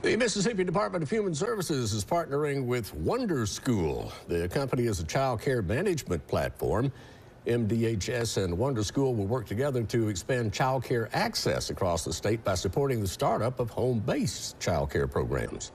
The Mississippi Department of Human Services is partnering with Wonderschool. The company is a child care management platform. MDHS and Wonderschool will work together to expand child care access across the state by supporting the startup of home-based child care programs.